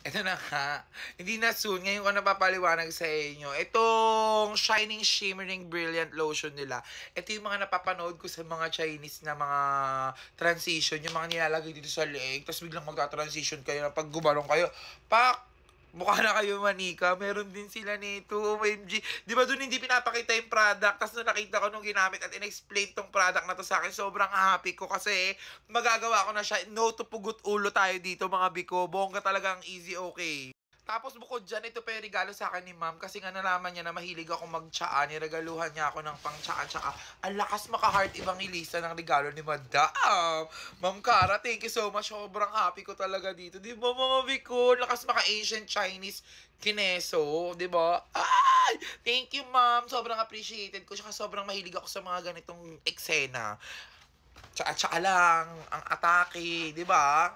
Ito na nga. Hindi na soon. Ngayon ko napapaliwanag sa inyo. Itong Shining Shimmering Brilliant Lotion nila. Ito yung mga napapanood ko sa mga Chinese na mga transition. Yung mga nilalagay dito sa leeg. Tapos biglang magka-transition kayo na pag gumalong kayo. Pak! Mukha na kayo manika. Meron din sila nito. OMG. Di ba doon hindi pinapakita yung product? Tapos nung nakita ko nung ginamit at in-explain tong product na to sa akin, sobrang happy ko kasi magagawa ko na siya. No to pugot ulo tayo dito mga biko. Bongga talagang easy okay. Tapos bukod dyan, ito pa yung regalo sa akin ni ma'am kasi nga nalaman niya na mahilig ako mag-tsaa. Niregaluhan niya ako ng pang-tsaa-tsaa. Ang lakas maka-heart evangelista ng regalo ni madam. Ma'am Cara, thank you so much. Sobrang happy ko talaga dito. Di ba mga biko? Lakas maka-ancient Chinese kineso. Di ba? Ay! Thank you ma'am. Sobrang appreciated ko. Tsaka sobrang mahilig ako sa mga ganitong eksena. Tsaka-tsaka lang, ang atake, di ba?